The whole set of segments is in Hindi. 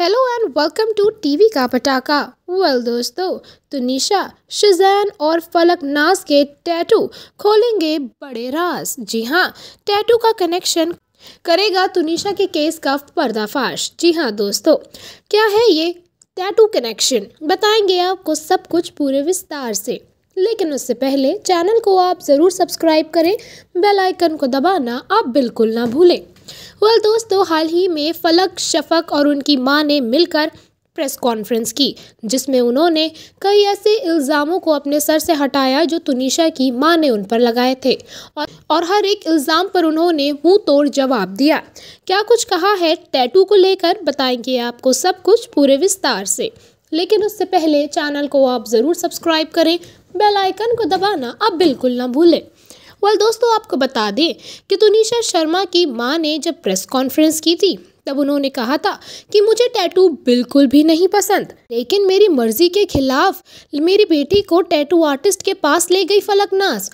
Hello and welcome to TV का पटाखा। वेल दोस्तों, तुनिशा, शिजैन और फलक नाज के टैटू खोलेंगे बड़े राज। जी हाँ टैटू का कनेक्शन करेगा तुनिशा के केस का पर्दाफाश। जी हाँ दोस्तों, क्या है ये टैटू कनेक्शन बताएँगे आपको सब कुछ पूरे विस्तार से। लेकिन उससे पहले चैनल को आप ज़रूर सब्सक्राइब करें। बेल आइकन को दबाना आप बिल्कुल ना भूलें। वेल दोस्तों हाल ही में फलक, शफक और उनकी माँ ने मिलकर प्रेस कॉन्फ्रेंस की, जिसमें उन्होंने कई ऐसे इल्ज़ामों को अपने सर से हटाया जो तुनिशा की माँ ने उन पर लगाए थे। और और हर एक इल्ज़ाम पर उन्होंने मुँह तोड़ जवाब दिया। क्या कुछ कहा है टैटू को लेकर? बताएँगे आपको सब कुछ पूरे विस्तार से। लेकिन उससे पहले चैनल को आप ज़रूर सब्सक्राइब करें, बेल आइकन को दबाना आप बिल्कुल ना भूलें। वेल दोस्तों, आपको बता दें कि तुनिशा शर्मा की माँ ने जब प्रेस कॉन्फ्रेंस की थी, तब उन्होंने कहा था कि मुझे टैटू बिल्कुल भी नहीं पसंद। लेकिन मेरी मर्ज़ी के खिलाफ मेरी बेटी को टैटू आर्टिस्ट के पास ले गई फलकनाज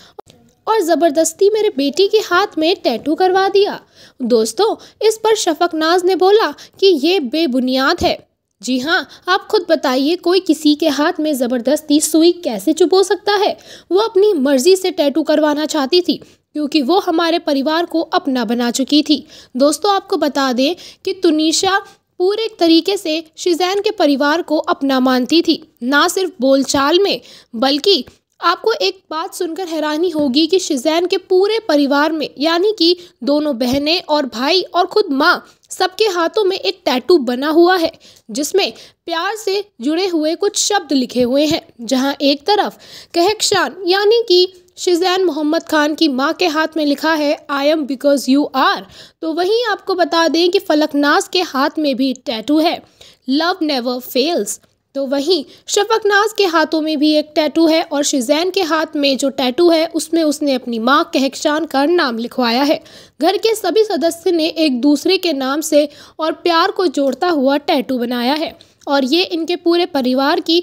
और ज़बरदस्ती मेरे बेटी के हाथ में टैटू करवा दिया। दोस्तों, इस पर शफकनाज ने बोला कि ये बेबुनियाद है। जी हाँ आप खुद बताइए, कोई किसी के हाथ में ज़बरदस्ती सुई कैसे चुप सकता है? वो अपनी मर्ज़ी से टैटू करवाना चाहती थी, क्योंकि वो हमारे परिवार को अपना बना चुकी थी। दोस्तों, आपको बता दें कि तुनिशा पूरे तरीके से शिजैन के परिवार को अपना मानती थी। ना सिर्फ़ बोलचाल में, बल्कि आपको एक बात सुनकर हैरानी होगी कि शिजैन के पूरे परिवार में, यानी कि दोनों बहनें और भाई और खुद माँ सबके हाथों में एक टैटू बना हुआ है, जिसमें प्यार से जुड़े हुए कुछ शब्द लिखे हुए हैं, जहाँ एक तरफ़ कहकशान, यानी कि शिजैन मोहम्मद खान की माँ के हाथ में लिखा है I am because you are तो वहीं आपको बता दें कि फलकनाज के हाथ में भी टैटू है। लव नेवर फेल्स तो वहीं शफकनाज के हाथों में भी एक टैटू है और शिजैन के हाथ में जो टैटू है, उसमें उसने अपनी माँ कहकशान का नाम लिखवाया है। घर के सभी सदस्य ने एक दूसरे के नाम से और प्यार को जोड़ता हुआ टैटू बनाया है और ये इनके पूरे परिवार की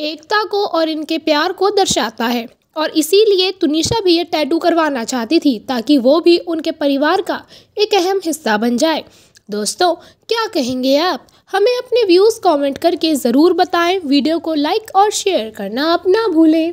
एकता को और इनके प्यार को दर्शाता है। और इसीलिए तुनिशा भी ये टैटू करवाना चाहती थी ताकि वो भी उनके परिवार का एक अहम हिस्सा बन जाए। दोस्तों, क्या कहेंगे आप? हमें अपने व्यूज़ कमेंट करके ज़रूर बताएँ। वीडियो को लाइक और शेयर करना अपना भूलें।